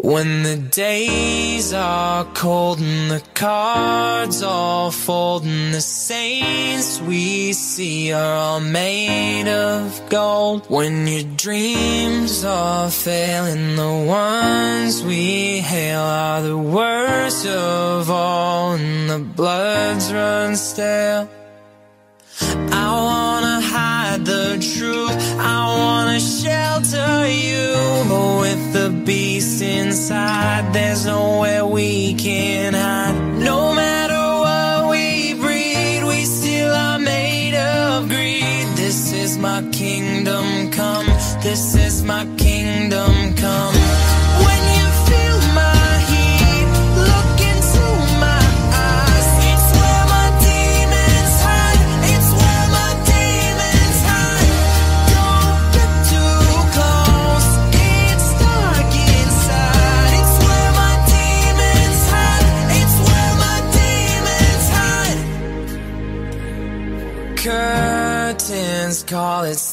When the days are cold and the cards all fold and the saints we see are all made of gold. When your dreams are failing, the ones we hail are the worst of all and the bloods run stale. I wanna hide the truth. I to shelter you. But with the beast inside, there's nowhere we can hide. No matter what we breed, we still are made of greed. This is my kingdom come. This is my kingdom come.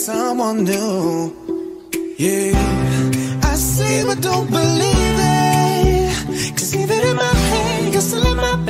someone new. Yeah, I see but don't believe it. Cause even in my head, you're still in my bed.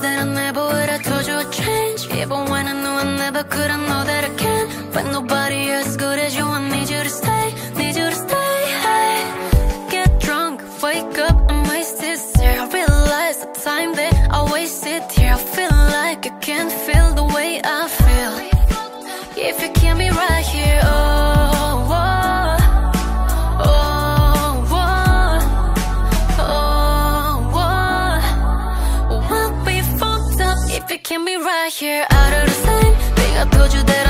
that I never would have told you I'd change. Even when I knew I never could, I know that I can told you that I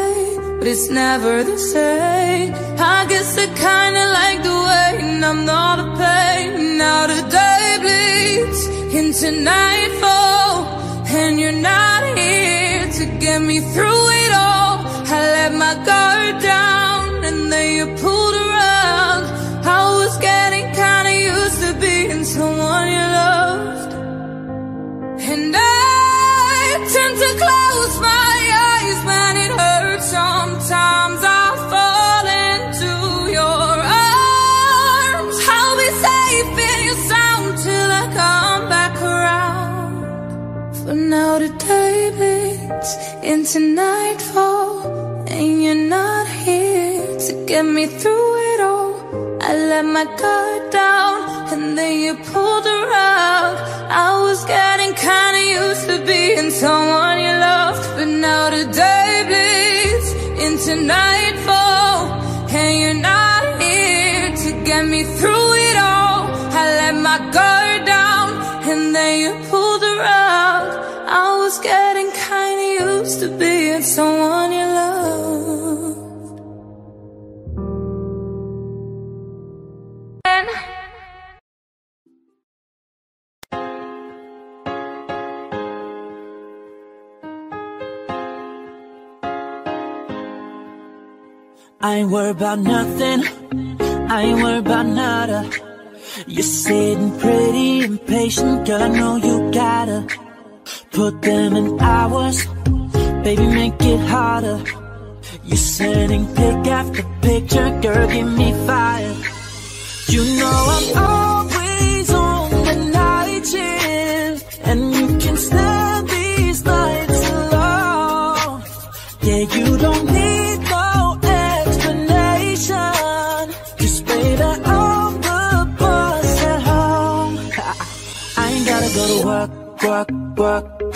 but it's never the same. I guess I kinda like the way I'm not a pain. Now the day bleeds into nightfall, and you're not here to get me through it all. I let my guard down, and then you pulled a rug. I was getting kinda used to being someone into nightfall And you're not here to get me through it all. I let my guard down and then you pulled rug I was getting kinda used to being someone you loved But now the day bleeds into nightfall And you're not here to get me through it all. I let my guard down and then you pulled rug I was getting used to being someone you loved I ain't worried about nothing. I ain't worried about nada. You're sitting pretty impatient, girl. I know you gotta put them in hours. Baby, make it harder. You're sending pic after picture, girl. Give me fire. You know I'm always on the night shift, and you can stand these nights alone. Yeah, you don't need no explanation. Just baby, I'm the boss at home. I ain't gotta go to work, work, work,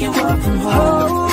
Can work from home.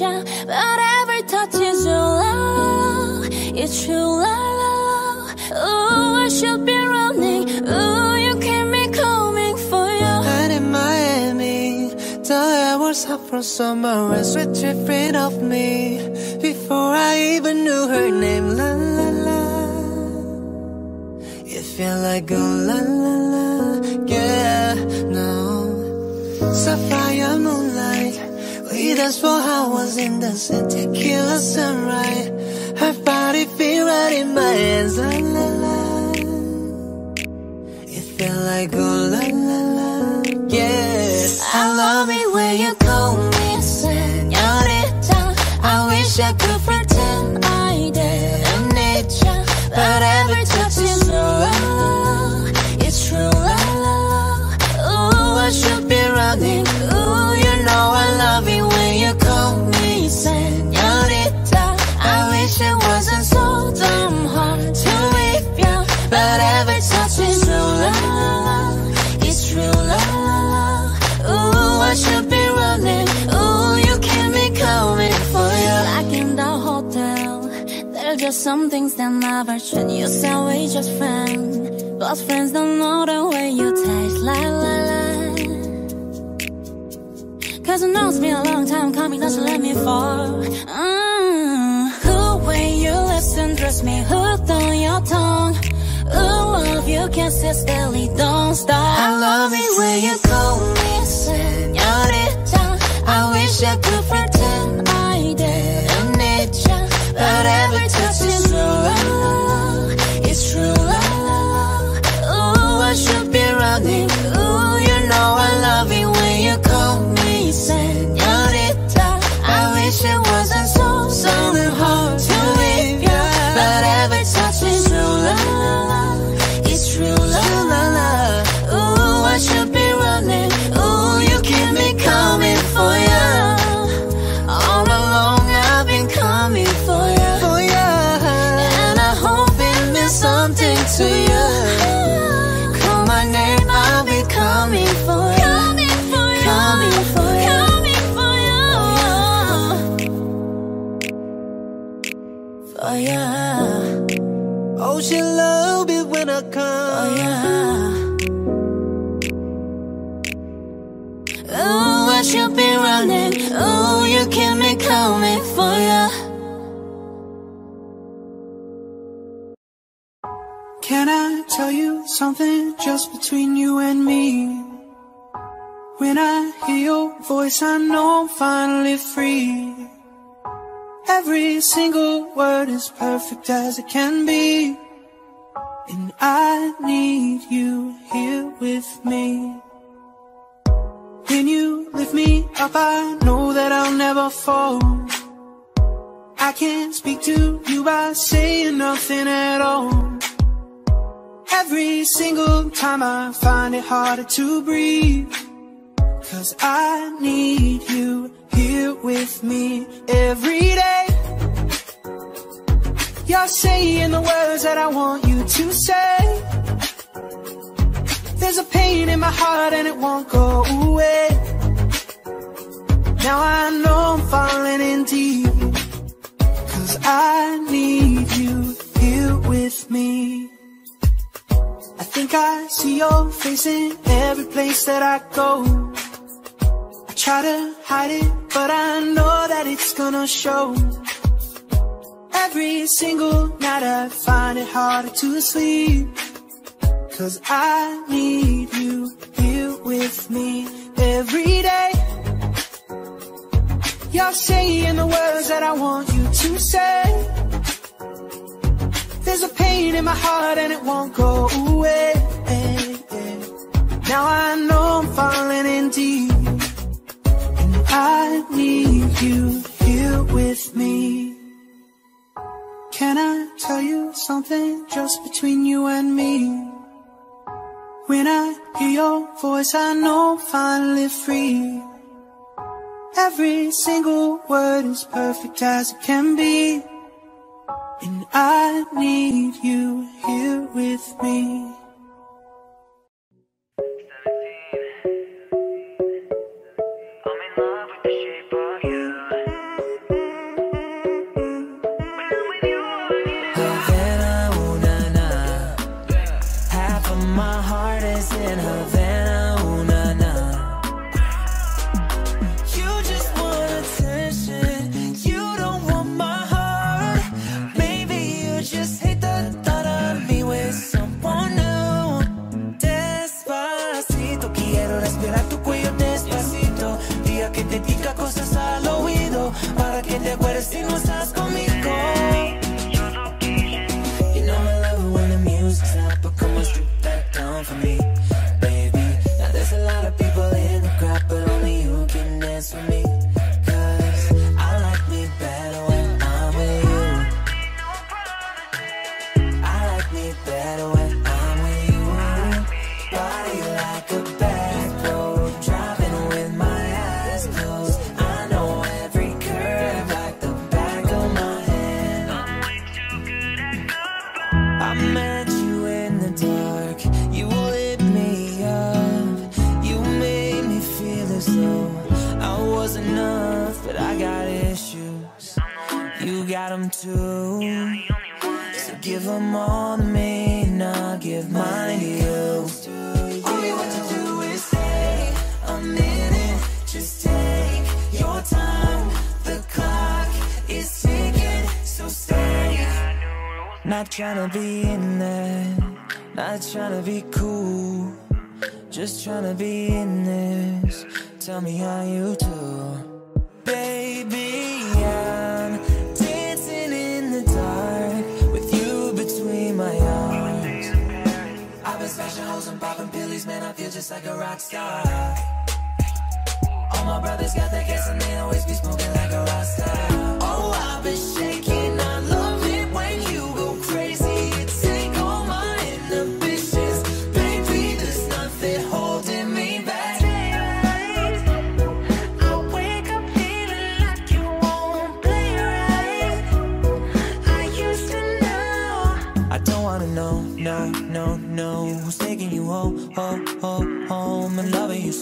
But every touch is you, la la. It's true, la. Ooh, I should be running. Ooh, you keep me coming for you. And in Miami, the air was hot from summer and sweat dripping off me before I even knew her name. La la la. It felt like a la la la, yeah, no. Sapphire moonlight, we danced for hours in the sun, tequila sunrise. Her body feel right in my hands, la la la. It felt like oh la la la, yeah. I love it when you call me señorita. I wish I could pretend every la la. It's la la. Ooh, I should be running. Ooh, you keep me coming for you. Like in the hotel, there's just some things that never change. You say we just friends, but friends don't know the way you taste. La la la. Cause it knows me a long time coming, doesn't let me fall. Mm. The way you listen, dress me hooked on your tongue. Ooh, love you steadily, don't stop. I love it when you call me señorita. I wish I could pretend I didn't need ya, but every touch Oh, she love it when I oh, come. Oh yeah. Oh, I should be running. Oh, you keep me coming for ya. Can I tell you something just between you and me? When I hear your voice, I know I'm finally free. Every single word is perfect as it can be. And I need you here with me. When you lift me up, I know that I'll never fall. I can't speak to you by saying nothing at all. Every single time I find it harder to breathe. Cause I need you here with me every day. You're saying the words that I want you to say. There's a pain in my heart and it won't go away. Now I know I'm falling in deep. Cause I need you here with me. I think I see your face in every place that I go. I try to hide it, but I know that it's gonna show. Every single night I find it harder to sleep. Cause I need you here with me every day. You're saying the words that I want you to say. There's a pain in my heart and it won't go away. Now I know I'm falling in deep. And I need you here with me. Can I tell you something just between you and me? When I hear your voice, I know I'm finally free. Every single word is perfect as it can be. And I need you here with me. Pillies, man. I feel just like a rock star. All my brothers got that gas and they always be smoking like a rock star. Oh, I've been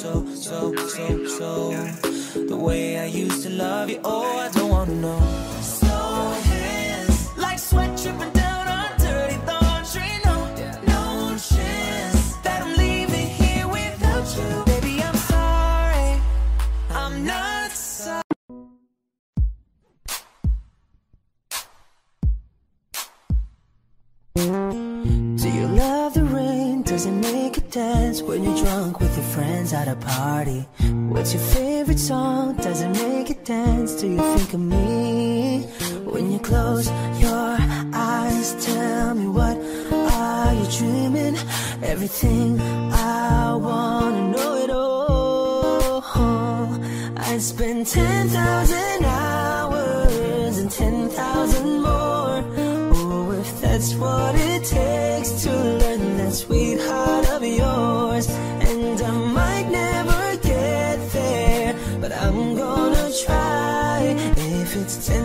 so, so, so, so. The way I used to love you, oh, I don't wanna know.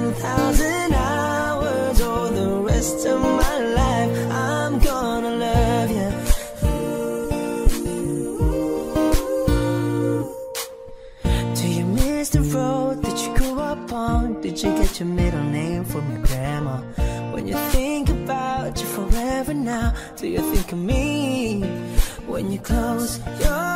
Thousand hours or the rest of my life. I'm gonna love you. Do you miss the road that you grew up on? Did you get your middle name from your grandma? When you think about you forever now, do you think of me? When you close your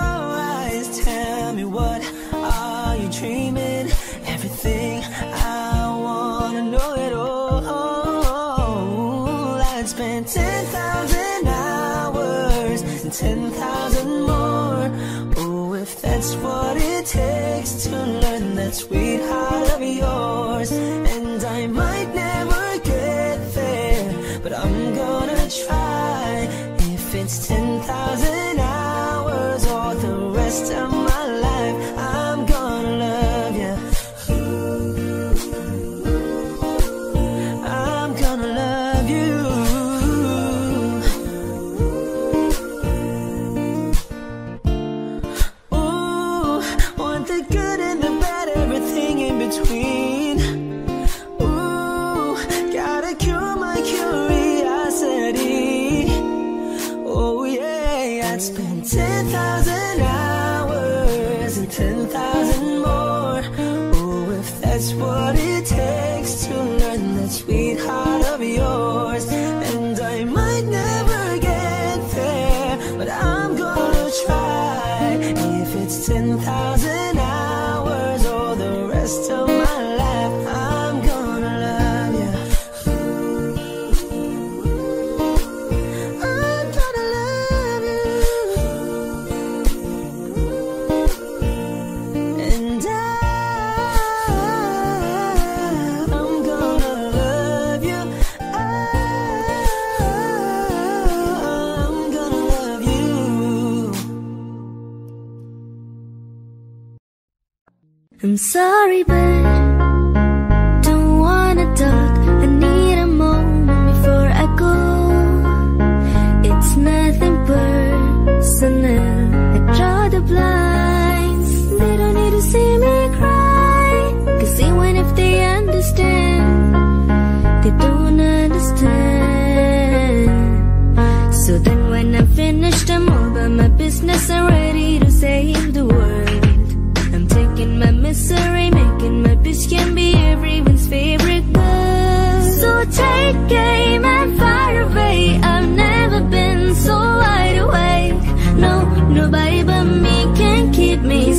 I'm sorry, but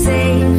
say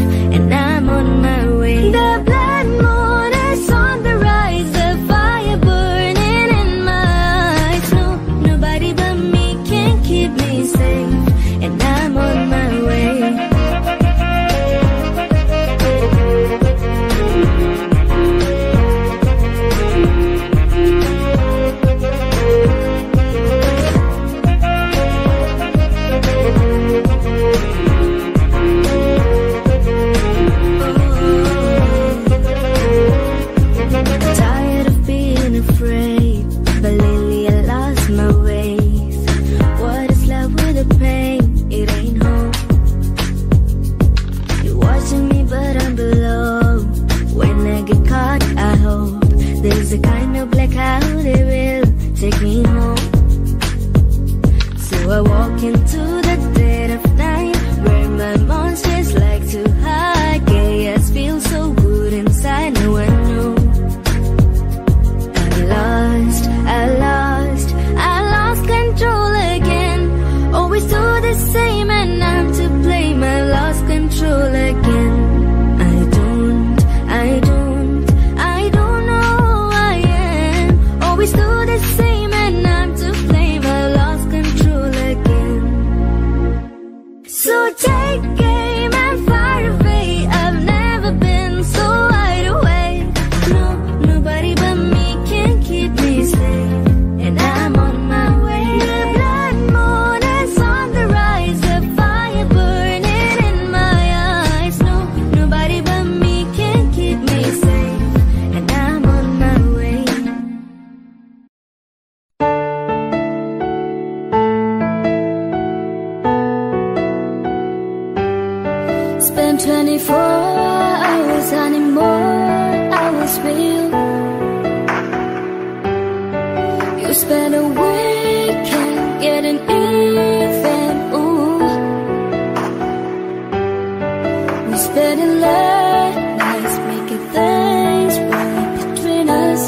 spending late nights making things right between us.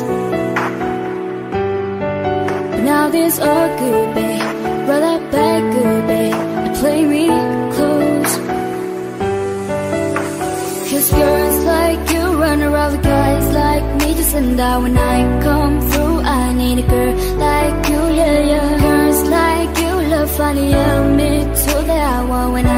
But now this all good, babe. Rather bad, good, babe. Play me close. Cause girls like you run around with guys like me just send I when I come through. I need a girl like you, yeah, yeah. Girls like you love funny, yeah, me too. That I want when I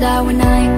die when I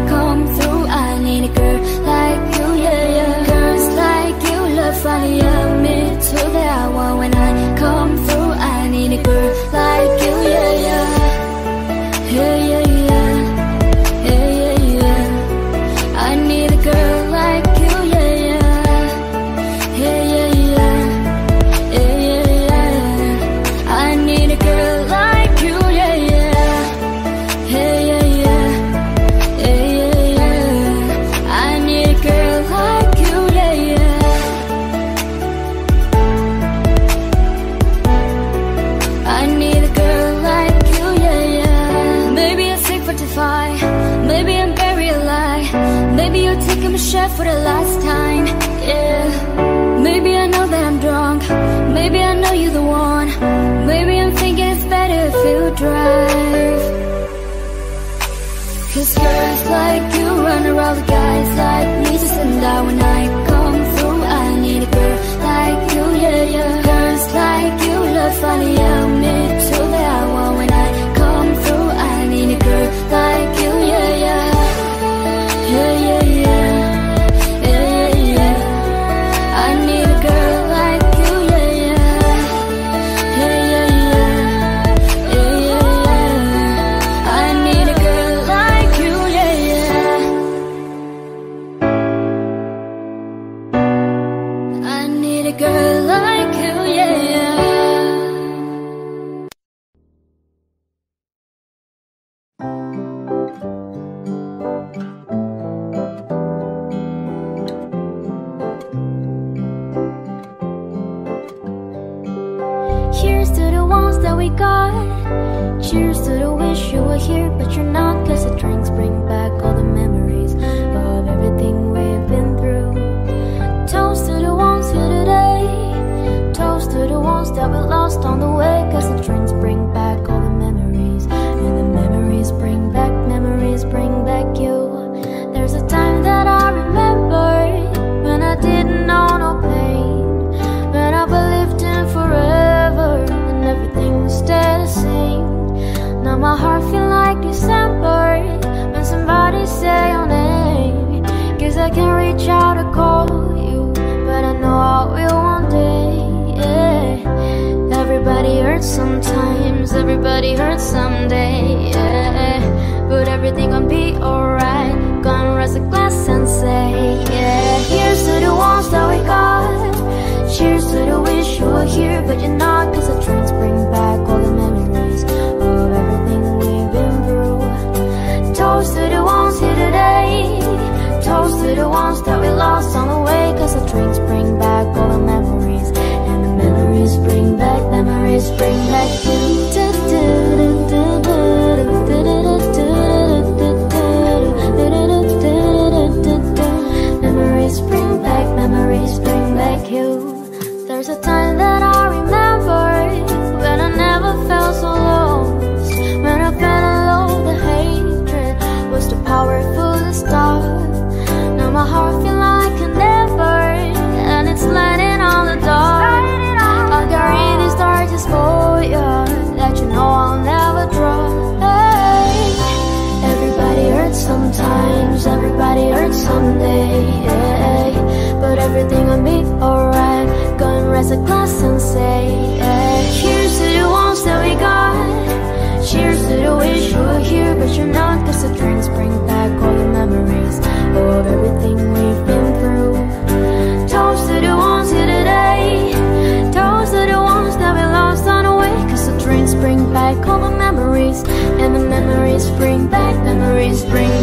Spring, spring.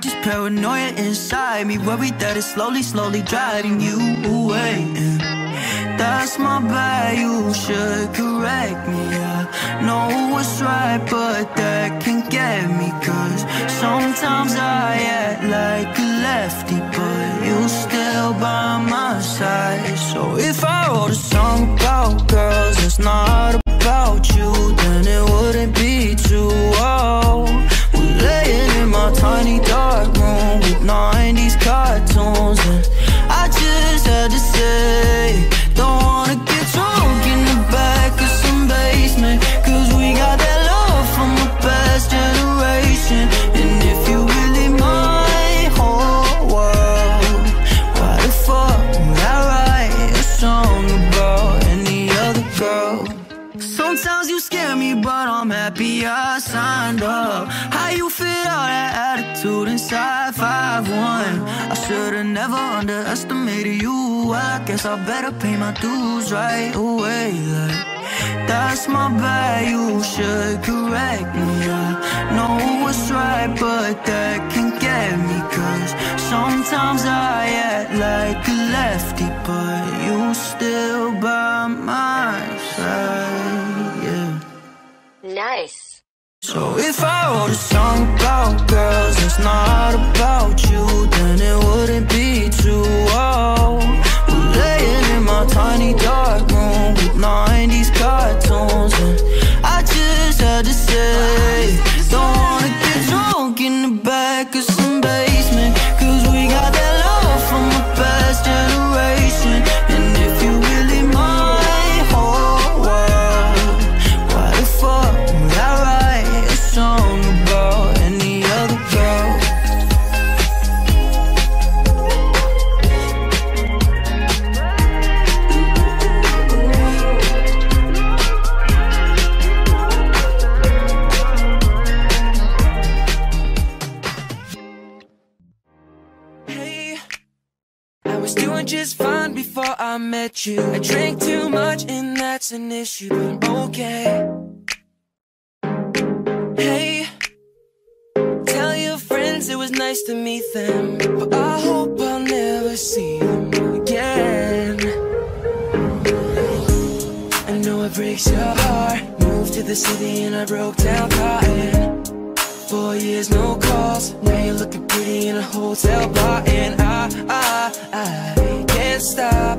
just this paranoia inside me. Worried that it's slowly, slowly driving you bones. And I better pay my dues right away. Like, that's my bad, you should correct me. I know what's right, but that can get me. Cause sometimes I act like a lefty, but you still by my side. Yeah. Nice. So if I wrote a song about girls, it's not about you, then it wouldn't be my tiny dark room with 90s cartoons. And I just had to say, don't wanna get drunk in the back. Cause was doing just fine before I met you. I drank too much, and that's an issue, but I'm okay. Hey, tell your friends it was nice to meet them, but I hope I'll never see them again. I know it breaks your heart. Moved to the city, and I broke down crying. Four years, no calls. Now you're looking pretty in a hotel bar, and I, I, I can't stop.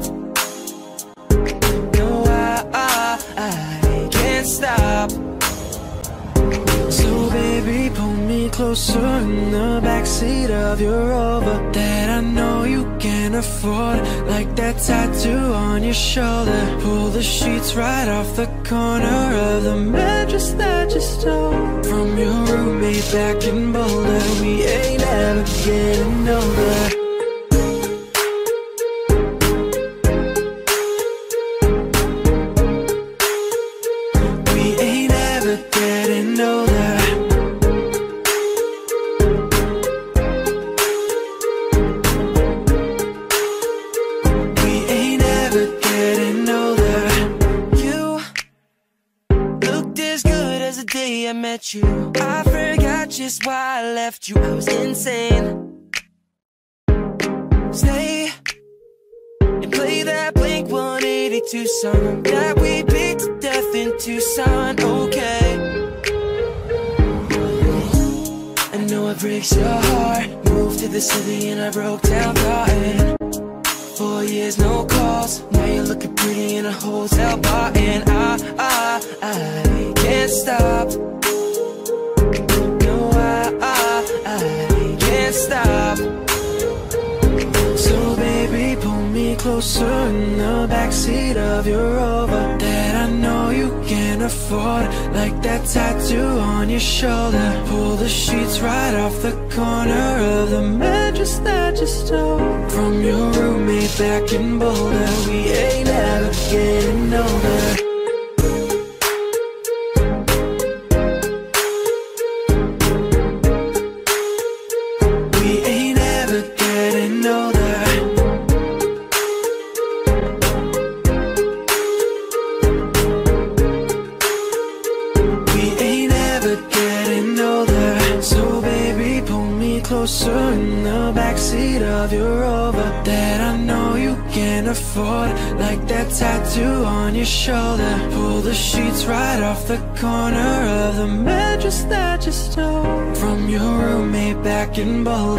Closer in the backseat of your Rover That I know you can afford. Like that tattoo on your shoulder. Pull the sheets right off the corner of the mattress that you stole. From your roommate back in Boulder We ain't ever getting older 182 song that we beat to death in Tucson. Okay. I know it breaks your heart. Moved to the city and I broke down crying. Four years, no calls. Now you're looking pretty in a hotel bar, and I, I, I can't stop. Closer in the backseat of your Rover. That I know you can afford. Like that tattoo on your shoulder. Pull the sheets right off the corner of the mattress that you stole From your roommate back in Boulder. We ain't ever getting older the corner of the mattress that you stole From your roommate back in Boulder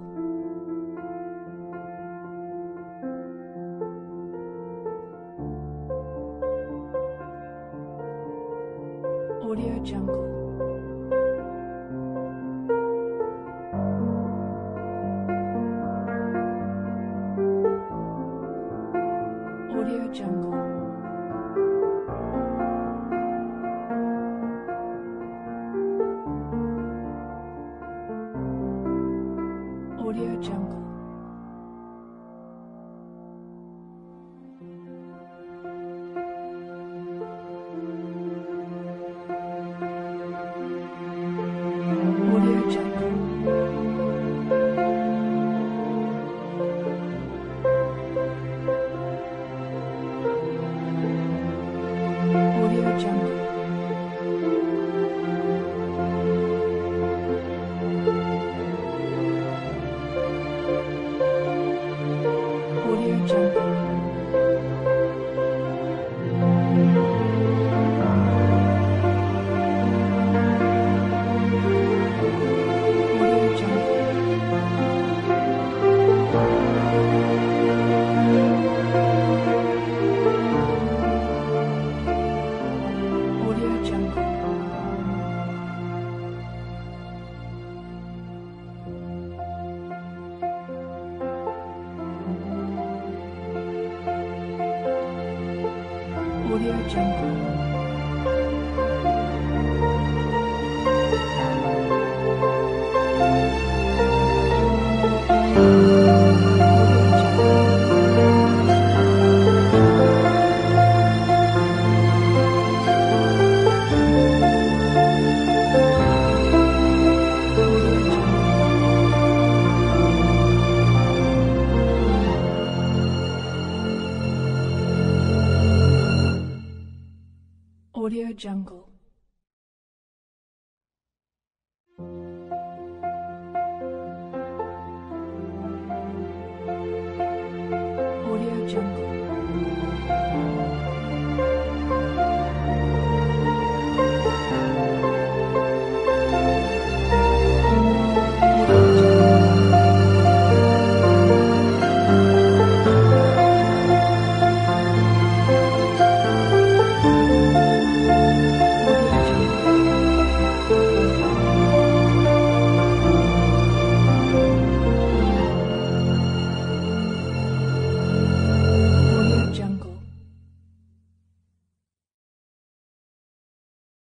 Jungle.